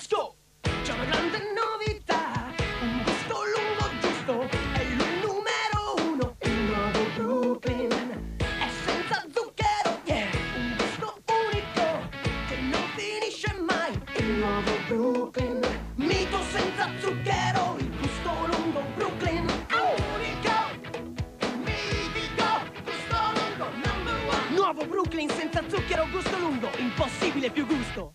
let's! C'è una grande novità, un gusto lungo giusto, è il numero uno, il nuovo Brooklyn. È senza zucchero, yeah, un gusto unico che non finisce mai, il nuovo Brooklyn. Mito senza zucchero, il gusto lungo Brooklyn. Unico, mitico, gusto lungo number one. Nuovo Brooklyn senza zucchero, gusto lungo, impossibile più gusto.